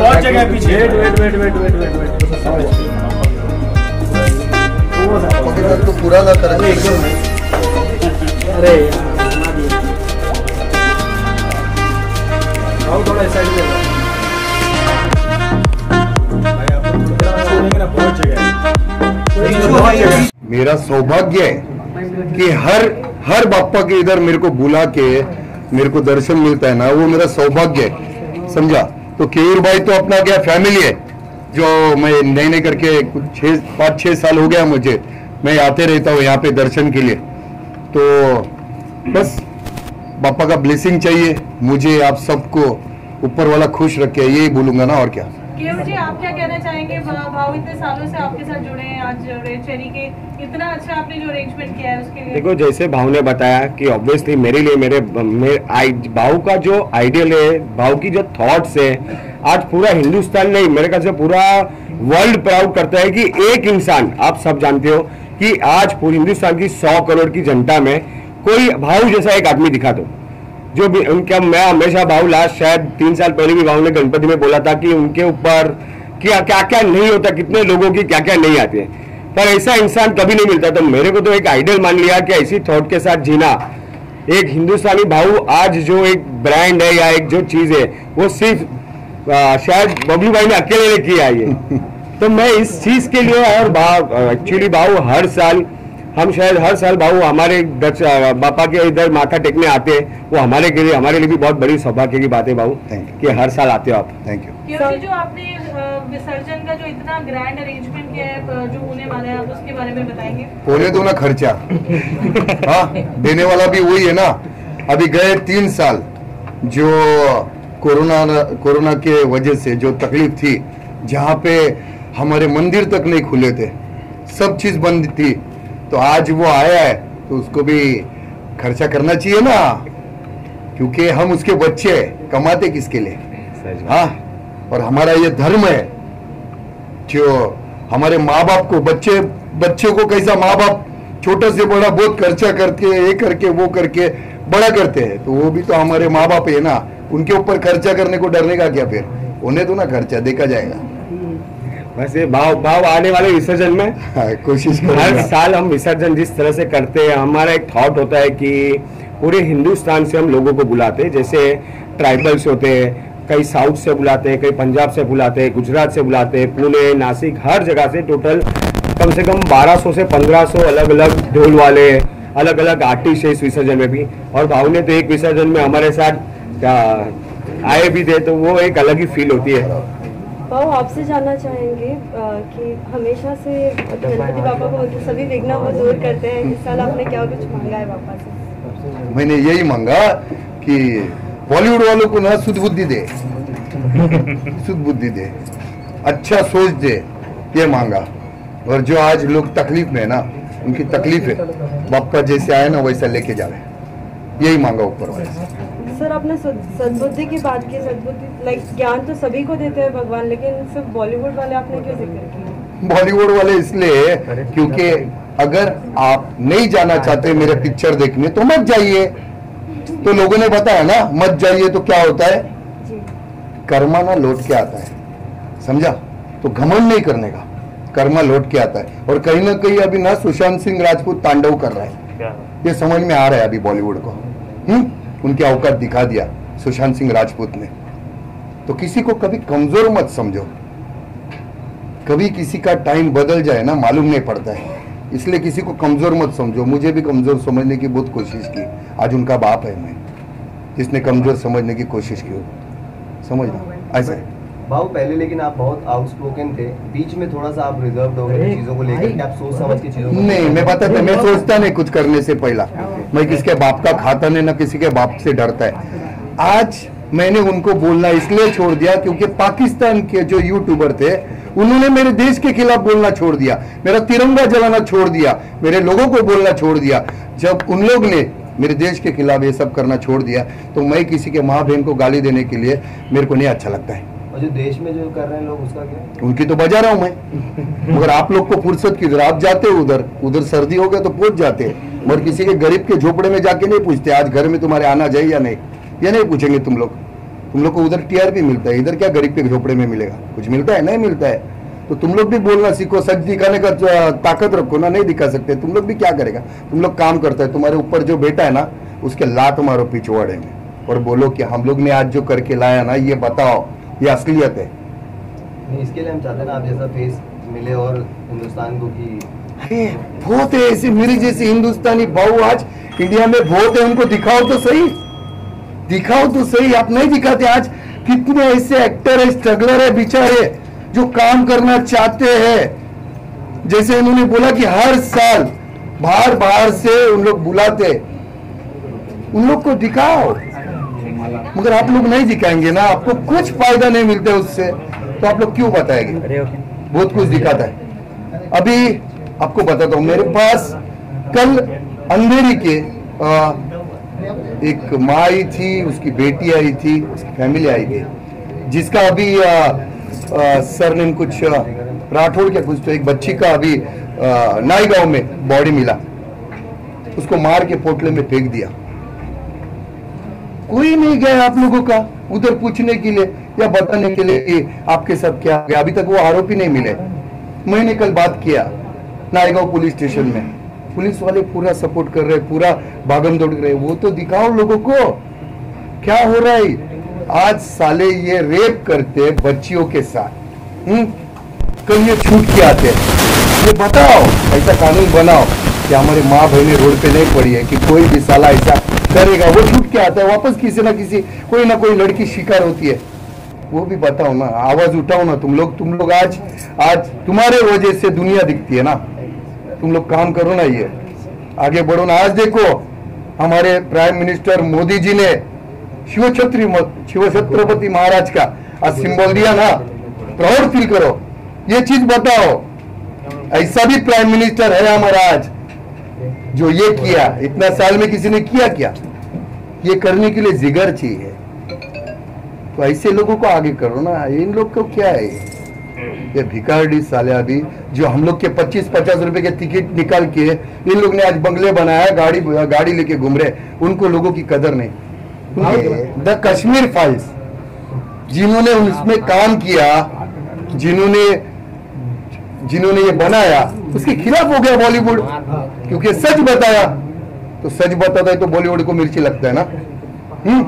बहुत जगह है पीछे। Wait wait wait wait wait wait wait तो पूरा ना एकदम अरे। आओ थोड़ा इस साइड में। मेरा सौभाग्य है कि हर हर बापा के इधर मेरे को बुला के मेरे को दर्शन मिलता है ना वो मेरा सौभाग्य है। समझा? तो केयूर भाई तो अपना क्या फैमिली है? जो मैं नए नए करके कुछ छः पाँच छः साल हो गया मुझे। मैं आते रहता हूँ यहाँ पे दर्शन के लिए। तो बस बापा का ब्लेसिंग चाहिए। मुझे आप सबको ऊपर वाला खुश रखे यही बोलूँगा ना, और क्या। केवल जी आप क्या कहना चाहेंगे? भाव इतने सालों से आपके साथ जुड़े हैं आज चेरी के। इतना अच्छा आपने जो अरेंजमेंट किया है उसके लिए। देखो जैसे भाव ने बताया कि ऑब्वियसली मेरे लिए मेरे, मेरे भाव का जो आइडियल है भाव की जो थॉट्स है आज पूरा हिंदुस्तान नहीं मेरे ख्याल से पूरा वर्ल्ड प्राउड करता है कि एक इंसान आप सब जानते हो कि आज पूरे हिंदुस्तान की सौ करोड़ की जनता में कोई भाव जैसा एक आदमी दिखा दो। जो भी उनका मैं हमेशा भाव लास्ट शायद तीन साल पहले भी भाव ने गणपति में बोला था कि उनके ऊपर क्या क्या क्या नहीं होता कितने लोगों की क्या क्या नहीं आती है। पर ऐसा इंसान कभी नहीं मिलता। तो मेरे को तो एक आइडियल मान लिया कि ऐसी थॉट के साथ जीना। एक हिंदुस्तानी भाव आज जो एक ब्रांड है या एक जो चीज़ है वो सिर्फ़ शायद बबलू भाई ने अकेले ने किया है ये। तो मैं इस चीज़ के लिए और भाव एक्चुअली भाव हर साल हम शायद हर साल भाव हमारे दक्ष बापा के इधर माथा टेकने आते हैं वो हमारे के लिए हमारे लिए भी बहुत बड़ी सौभाग्य की बात है भाऊ. कि हर साल आते हो आप। थैंक यू जी जो आपने विसर्जन का जो इतना ग्रैंड अरेंजमेंट किया है जो होने वाला है आप उसके बारे में बताएँगे? होने दो ना खर्चा। हाँ देने वाला भी वही है ना। अभी गए तीन साल जो कोरोना कोरोना के वजह से जो तकलीफ़ थी जहाँ पे हमारे मंदिर तक नहीं खुले थे सब चीज़ बंद थी। तो आज वो आया है तो उसको भी खर्चा करना चाहिए ना। क्योंकि हम उसके बच्चे कमाते किसके लिए? हाँ और हमारा ये धर्म है जो हमारे माँ बाप को बच्चे बच्चे को कैसा माँ बाप छोटा से बड़ा बहुत खर्चा करके ये करके वो करके बड़ा करते हैं तो वो भी तो हमारे माँ बाप है ना। उनके ऊपर खर्चा करने को डरने का क्या फिर? उन्हें तो ना खर्चा देखा जाएगा। बस ये भाव भाव आने वाले विसर्जन में। हाँ, कोशिश हर साल हम विसर्जन जिस तरह से करते हैं हमारा एक थॉट होता है कि पूरे हिंदुस्तान से हम लोगों को बुलाते हैं जैसे ट्राइबल्स होते हैं कई साउथ से बुलाते हैं कई पंजाब से बुलाते हैं गुजरात से बुलाते हैं पुणे नासिक हर जगह से टोटल कम से कम 1200 से 1500 अलग अलग ढोल वाले अलग अलग आर्टिस्ट है इस विसर्जन में भी। और भाव ने तो एक विसर्जन में हमारे साथ आए भी थे तो वो एक अलग ही फील होती है। भाव आपसे जानना चाहेंगे कि हमेशा से गणपति बाबा को सभी विघ्न वो दूर करते हैं, इस साल आपने क्या कुछ मांगा है बाबा से? मैंने यही मांगा कि बॉलीवुड वालों को ना सुध बुद्धि दे। सुध बुद्धि दे। अच्छा सोच दे, ये मांगा। और जो आज लोग तकलीफ़ में है ना, उनकी तकलीफ़ है। बापा जैसे आए ना, वैसा लेके जावे यही मांगा ऊपर वाले सर आपने सद- सद्बुद्धि की बात की सद्बुद्धि लाइक ज्ञान तो सभी को देते हैं भगवान लेकिन सिर्फ़ बॉलीवुड वाले आपने क्यों ज़िक्र किया? बॉलीवुड वाले इसलिए क्योंकि अगर आप नहीं जाना चाहते मेरे पिक्चर देखने तो मत जाइए। तो लोगों ने बताया ना मत जाइए तो क्या होता है? कर्मा ना लौट के आता है। समझा? तो घमंड नहीं करने का। कर्मा लौट के आता है। और कहीं ना कहीं अभी ना सुशांत सिंह राजपूत तांडव कर रहा है। ये समझ में आ रहा है अभी बॉलीवुड को। हम्म? उनकी औकात दिखा दिया सुशांत सिंह राजपूत ने। तो किसी को कभी कमज़ोर मत समझो। कभी किसी का टाइम बदल जाए ना मालूम नहीं पड़ता है। इसलिए किसी को कमज़ोर मत समझो। मुझे भी कमज़ोर समझने की बहुत कोशिश की। आज उनका बाप है मैं। जिसने कमज़ोर समझने की कोशिश की समझना ऐसा है। भाव पहले लेकिन आप बहुत आउटस्पोकन थे। बीच में थोड़ा सा आप रिज़र्व हो गए चीज़ों को लेकर आप सोच समझ के चीज़ों नहीं मैं पता मैं सोचता नहीं कुछ करने से पहला। मैं किसके बाप का खाता नहीं, ना किसी के बाप से डरता है। आज मैंने उनको बोलना इसलिए छोड़ दिया क्योंकि पाकिस्तान के जो यूट्यूबर थे, उन्होंने मेरे देश के खिलाफ बोलना छोड़ दिया, मेरा तिरंगा जलाना छोड़ दिया, मेरे लोगों को बोलना छोड़ दिया। जब उन लोग ने मेरे देश के खिलाफ ये सब करना छोड़ दिया तो मैं किसी के माँ बहन को गाली देने के लिए मेरे को नहीं अच्छा लगता है। जो देश में जो कर रहे हैं लोग, उसका क्या? उनकी तो बजा रहा हूँ मैं। मगर आप लोग को फुर्सत किधर आप जाते हो उधर। उधर सर्दी हो गया तो पहुँच जाते हैं। मगर किसी के गरीब के झोपड़े में जाके नहीं पूछते, आज घर में तुम्हारे आना जाए या नहीं? या नहीं पूछेंगे तुम लोग? तुम लोग को उधर टीआरपी मिलता है, इधर क्या गरीब के झोपड़े में मिलेगा? कुछ मिलता है? नहीं मिलता है। तो तुम लोग भी बोलना सीखो सच दिखाने का ताकत रखो ना, नहीं दिखा सकते। तुम लोग भी क्या करेगा? तुम लोग काम करता है, तुम्हारे ऊपर जो बेटा है ना, उसके लात मारो, पिछवाड़े में। और बोलो कि हम लोग ने आज जो करके लाया ना, ये बताओ। ये असलियत है नहीं, इसके लिए हम चाहते हैं आप जैसा फेस मिले और हिंदुस्तान को कि अरे बहुत है ऐसे मेरे जैसे हिंदुस्तानी भाऊ आज इंडिया में बहुत है उनको दिखाओ तो सही। दिखाओ तो सही आप नहीं दिखाते आज कितने ऐसे एक्टर है स्ट्रगलर है बेचारे जो काम करना चाहते हैं। जैसे उन्होंने बोला कि हर साल बाहर बाहर से उन लोग बुलाते उन लोग को दिखाओ। मगर आप लोग नहीं दिखाएँगे ना आपको कुछ फ़ायदा नहीं मिलता उससे। तो आप लोग क्यों बताएँगे? बहुत कुछ दिखाता है। अभी आपको बताता हूँ मेरे पास कल अंधेरी के आ, एक माँ आई थी उसकी बेटी आई थी उसकी फैमिली आई थी जिसका अभी आ, आ, सर ने कुछ राठौड़ क्या कुछ तो एक बच्ची का अभी नाई गाँव में बॉडी मिला। उसको मार के पोटले में फेंक दिया। कोई नहीं गया आप लोगों का उधर पूछने के लिए या बताने के लिए कि आपके साथ क्या हो गया। अभी तक वो आरोपी नहीं मिले। मैंने कल बात किया नायगांव पुलिस स्टेशन में। पुलिस वाले पूरा सपोर्ट कर रहे, पूरा भागम दौड़ रहे। वो तो दिखाओ लोगों को। क्या हो रहा है? आज साले ये रेप करते बच्चियों के साथ। हम्म? कल ये छूट के आते ये बताओ, ऐसा कानून बनाओ। कि हमारी माँ बहनें रोड पे नहीं पड़ी है कि कोई भी साला ऐसा करेगा, वो छूट के आता है, वापस किसी ना किसी, कोई ना कोई लड़की शिकार होती है। वो भी बताओ ना, आवाज़ उठाओ ना, तुम लोग तुम लोग आज आज तुम्हारे वजह से दुनिया दिखती है ना। तुम लोग काम करो ना ये। आगे बढ़ो ना। आज देखो, हमारे प्राइम मिनिस्टर मोदी जी ने शिव छत्री शिव छत्रपति महाराज का आज सिंबल दिया ना। प्राउड फील करो। ये चीज़ बताओ। ऐसा भी प्राइम मिनिस्टर है हमारा आज। जो ये किया, इतना साल में किसी ने किया क्या? ये करने के लिए जिगर चाहिए। तो ऐसे लोगों को आगे करो ना, इन लोग को क्या है? ये? भिखारी साले अभी, जो हम लोग के 25-50 रुपए के टिकट निकाल के, इन लोग ने आज बंगले बनाया, गाड़ी गाड़ी लेके घूम रहे, उनको लोगों की कदर नहीं। द कश्मीर फाइल्स, जिन्होंने उसमें काम किया, जिन्होंने जिन्होंने ये बनाया उसके खिलाफ हो गया बॉलीवुड क्योंकि सच बताया तो सच बताता है तो बॉलीवुड को मिर्ची लगता है ना? हम्म?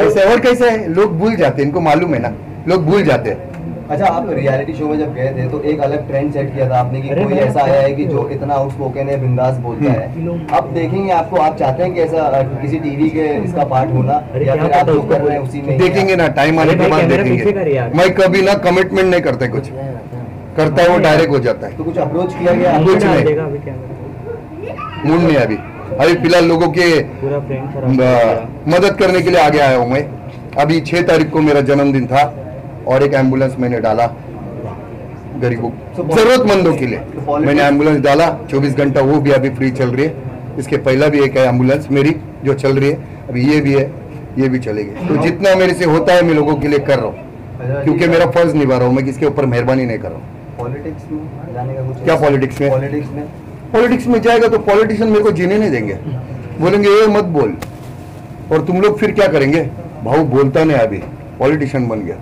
ऐसा और कैसा है? लोग भूल जाते हैं इनको मालूम है ना? लोग भूल जाते हैं। अच्छा आप रियलिटी शो में जब गए थे तो एक अलग ट्रेंड सेट किया था आपने कि कोई ऐसा आया है कि जो इतना आउटस्पोकन है बिंदास बोलता है। अब देखेंगे आपको आप चाहते हैं कि ऐसा किसी टीवी के इसका पार्ट होना या फिर आप जो कर रहे हैं उसी में देखेंगे ना टाइम आने के बाद देखेंगे। मैं कभी ना कमिटमेंट नहीं करते कुछ। करता है वो डायरेक्ट हो जाता है। तो कुछ अप्रोच किया गया? कुछ नहीं। मूड नहीं अभी। अभी फ़िलहाल लोगों के मदद करने के लिए आगे आया हूँ मैं। अभी छह तारीख को मेरा जन्मदिन था और एक एंबुलेंस मैंने डाला गरीबों जरूरतमंदों के लिए। मैंने एंबुलेंस डाला 24 घंटा वो भी अभी फ्री चल रही है। इसके पहला भी एक है एंबुलेंस मेरी जो चल रही है। अभी ये भी है ये भी चलेगी तो जितना मेरे से होता है मैं लोगों के लिए कर रहा हूँ। क्योंकि मेरा फ़र्ज़ निभा रहा हूँ मैं किसके ऊपर मेहरबानी नहीं कर रहा हूँ। पॉलिटिक्स में जाने का कुछ क्या politics में? पॉलिटिक्स में। पॉलिटिक्स में जाएगा तो पॉलिटिशियन मेरे को जीने नहीं देंगे। बोलेंगे ये मत बोल। और तुम लोग फिर क्या करेंगे? भाऊ बोलता नहीं अभी। पॉलिटिशियन बन गया।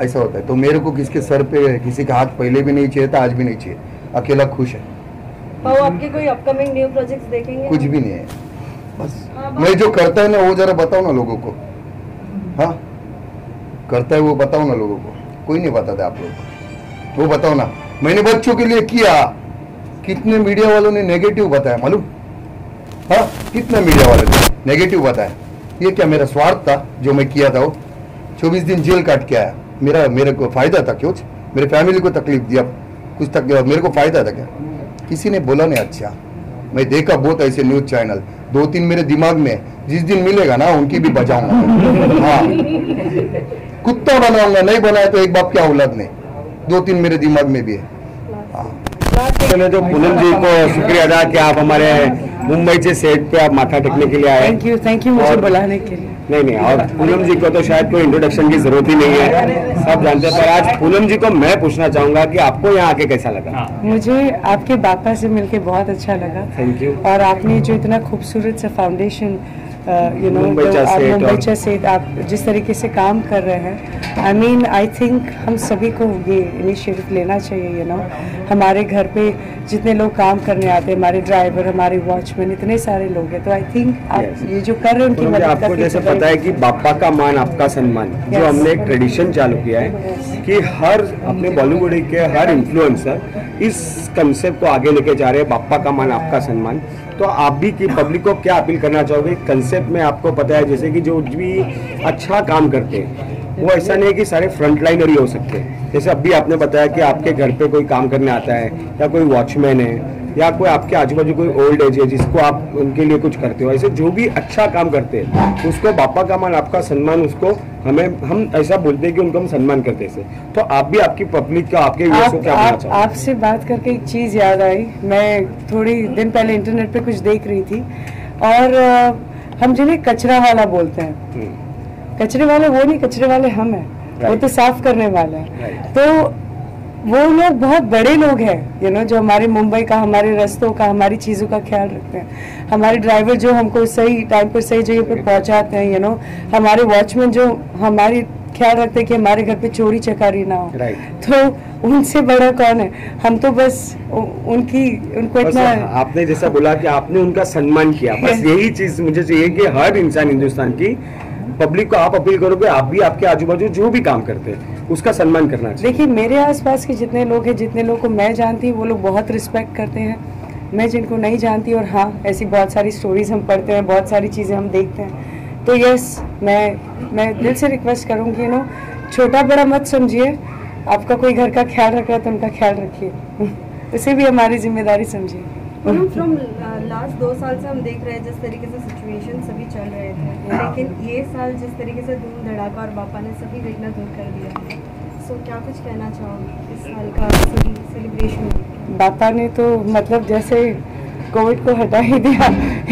ऐसा होता है। तो मेरे को किसके सर पे किसी का हाथ पहले भी नहीं चाहिए था आज भी नहीं चाहिए। अकेला खुश है। आपके कोई अपकमिंग न्यू प्रोजेक्ट्स देखेंगे? कुछ भी नहीं है। बस। मैं जो करता है ना वो जरा बताओ ना लोगों को। हाँ? करता है वो बताओ ना लोगों को। कोई नहीं बताता आप लोग को। वो बताओ ना। मैंने बच्चों के लिए किया। कितने मीडिया वालों ने नेगेटिव बताया, मालूम? हाँ कितने मीडिया वाले ने नेगेटिव बताया। ये क्या मेरा स्वार्थ था जो मैं किया था वो? चौबीस दिन जेल काट के आया। मेरा, मेरे को फ़ायदा था, क्यों? मेरे फैमिली को तकलीफ़ दिया। कुछ तक, मेरे को फ़ायदा था क्या? किसी ने बोला नहीं अच्छा मैं देखा बहुत ऐसे न्यूज़ चैनल। दो तीन मेरे दिमाग में जिस दिन मिलेगा ना, उनकी भी बजाऊँगा। हाँ। कुत्ता बनाऊँगा, नहीं बनाया तो एक बाप क्या औलाद नहीं दो तीन मेरे दिमाग में भी है। हाँ। चलो तो पूनम जी को शुक्रिया अदा कि आप हमारे मुंबई से सेट पे आप माथा टेकने के लिए आए। थैंक यू थैंक यू मुझे बुलाने के लिए। नहीं नहीं और पूनम जी को तो शायद कोई इंट्रोडक्शन की ज़रूरत ही नहीं है। सब जानते हैं पर आज पूनम जी को मैं पूछना चाहूँगा कि आपको यहाँ आके कैसा लगा? मुझे आपके पापा से मिलके बहुत अच्छा लगा। थैंक यू और आपने जो इतना खूबसूरत सा फाउंडेशन यू नो मुंबईच्या set सेट आप जिस तरीके से काम कर रहे हैं आई मीन आई थिंक हम सभी को ये इनिशिएटिव लेना चाहिए यू नो हमारे घर पे जितने लोग काम करने आते हैं हमारे ड्राइवर हमारे वॉचमैन इतने सारे लोग हैं तो आई थिंक आप Yes. ये जो कर रहे हैं उनकी मदद आपको जैसे पता है कि बापा का मान आपका सम्मान जो हमने एक ट्रेडिशन चालू किया है कि हर अपने बॉलीवुड के हर इन्फ्लुएंसर इस कंसेप्ट को आगे लेके जा रहे हैं बापा का मान आपका सम्मान। तो आप भी की पब्लिक को क्या अपील करना चाहोगे? कंसेप्ट में आपको पता है, जैसे कि जो भी अच्छा काम करते हैं, वो ऐसा नहीं है कि सारे फ्रंट लाइनर ही हो सकते। हैं जैसे अभी आपने बताया कि आपके घर पे कोई काम करने आता है, या कोई वॉचमैन है या कोई आपके आजू बाजू कोई ओल्ड एज है जिसको आप उनके लिए कुछ करते हो ऐसे जो भी अच्छा काम करते हैं उसको बापा का मान आपका सम्मान उसको हमें हम ऐसा बोलते हैं कि उनको हम सम्मान करते हैं तो आप भी आपकी पब्लिक का आपके व्यूअर्स को आप, क्या आप आपसे बात करके एक चीज़ याद आई। मैं थोड़ी दिन पहले इंटरनेट पे कुछ देख रही थी और हम जिन्हें कचरा वाला बोलते हैं हम्म, कचरे वाले वो नहीं कचरे वाले हम हैं। वो तो साफ़ करने वाला है। तो वो लोग बहुत बड़े लोग हैं यू नो जो हमारे मुंबई का हमारे रस्तों का हमारी चीज़ों का ख्याल रखते हैं। हमारे ड्राइवर जो हमको सही टाइम पर सही जगह पर पहुंचाते हैं यू नो हमारे वॉचमैन जो हमारी ख्याल रखते हैं कि हमारे घर पे चोरी चकारी ना हो। Right. तो उनसे बड़ा कौन है? हम तो बस उनकी उनको इतना आपने जैसा बोला कि आपने उनका सम्मान किया। बस यही चीज़ मुझे चाहिए कि हर इंसान हिंदुस्तान की पब्लिक को आप अपील करोगे आप भी आपके आजू बाजू जो भी काम करते हैं। उसका सम्मान करना चाहिए। देखिए मेरे आसपास के जितने लोग हैं जितने लोग को मैं जानती हूँ वो लोग बहुत रिस्पेक्ट करते हैं। मैं जिनको नहीं जानती और हाँ ऐसी बहुत सारी स्टोरीज हम पढ़ते हैं बहुत सारी चीज़ें हम देखते हैं। तो यस मैं मैं दिल से रिक्वेस्ट करूँगी यू नो छोटा बड़ा मत समझिए। आपका कोई घर का ख्याल रख रहा है तो उनका ख्याल रखिए। उसे भी हमारी ज़िम्मेदारी समझिए। फ्रॉम लास्ट दो साल से हम देख रहे हैं जिस तरीके से सिचुएशन सभी चल रहे थे। लेकिन ये साल जिस तरीके से धूम धड़ाका और बापा ने सभी विघ्न दूर कर दिया सो क्या कुछ कहना चाहोगे इस साल का सेलिब्रेशन बापा ने तो मतलब जैसे कोविड को हटा ही दिया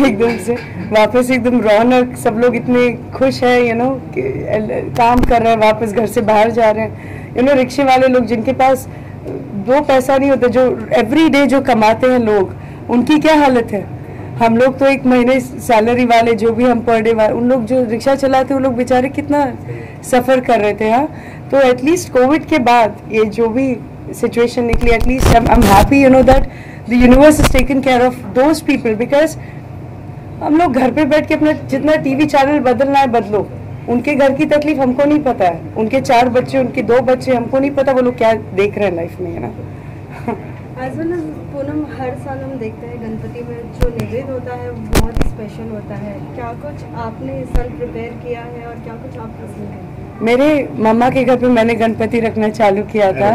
एकदम से। वापस एकदम रौनक सब लोग इतने खुश है यू नो काम कर रहे हैं वापस घर से बाहर जा रहे हैं। यू नो रिक्शे वाले लोग जिनके पास दो पैसा नहीं होता जो एवरी डे जो कमाते हैं लोग उनकी क्या हालत है? हम लोग तो एक महीने सैलरी वाले जो भी हम पर डे वाले उन लोग जो रिक्शा चलाते वो लोग बेचारे कितना सफ़र कर रहे थे हाँ? तो एटलीस्ट कोविड के बाद ये जो भी सिचुएशन निकली at least I am happy you know that the universe is taken care of those people because हम लोग घर पे बैठ के अपना जितना टीवी चैनल बदलना है, बदलो। उनके घर की तकलीफ़ हमको नहीं पता है। उनके चार बच्चे, उनके दो बच्चे, हमको नहीं पता वो लोग क्या देख रहे हैं लाइफ में, है ना? एज वेल एज पूनम हर साल हम देखते हैं गणपति में जो निवेद होता है वो बहुत ही स्पेशल होता है। क्या कुछ आपने इस साल प्रिपेयर किया है और क्या कुछ आप पसंद करते हैं? मेरे मम्मा के घर पे मैंने गणपति रखना चालू किया था।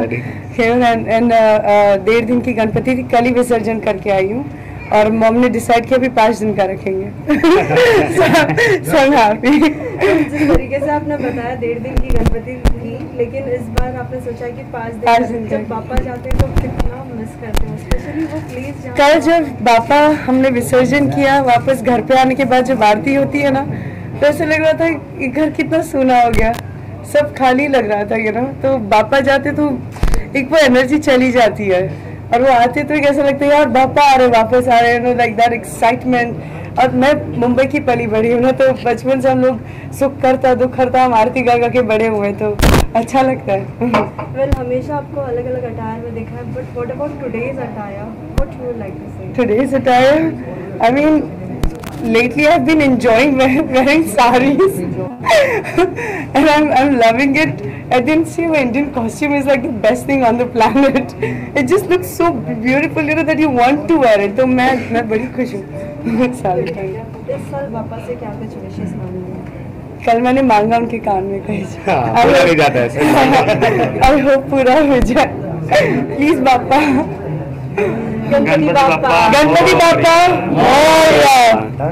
एंड डेढ़ दिन की गणपति कल ही विसर्जन करके आई हूँ। और मम ने डिसाइड किया अभी पाँच दिन का रखेंगे। सब हैप्पी जिस तरीके से आपने बताया डेढ़ दिन की गणपति थी लेकिन इस बार आपने सोचा कि पाँच दिन पाँच दिन जब पापा जाते हैं तो कितना मिस करते हैं? स्पेशली वो प्लेस कल जब पापा हमने विसर्जन किया वापस घर पे आने के बाद जब आरती होती है ना तो ऐसा लग रहा था कि घर कितना सूना हो गया। सब खाली लग रहा था यू नो तो पापा जाते तो एक वो एनर्जी चली जाती है। और वो आते तो कैसे लगते है यार पापा आ रहे वापस आ रहे हैं लाइक दैट एक्साइटमेंट और मैं मुंबई की पली बड़ी हूँ ना तो बचपन से हम लोग सुख करता दुख करता हम आरती गा गा के बड़े हुए तो अच्छा लगता है। वेल हमेशा आपको अलग अलग अटायर में देखा है but what about today's attire what you like to say today's attire I mean lately i've been enjoying wear- wearing saris and I'm, I'm loving it i didn't see how indian costume is like the best thing on the planet it just looks so beautiful you know that you want to wear it तो मैं मैं बड़ी खुश हूँ सारी time इस साल पापा से क्या कुछ विशेष मांगेंगे कल मैंने मांगा उनके कान में कहीं हाँ, पूरा नहीं जाता ऐसे। आई होप पूरा हो जाए प्लीज पापा गणपति बापा गणपति पापा मोरया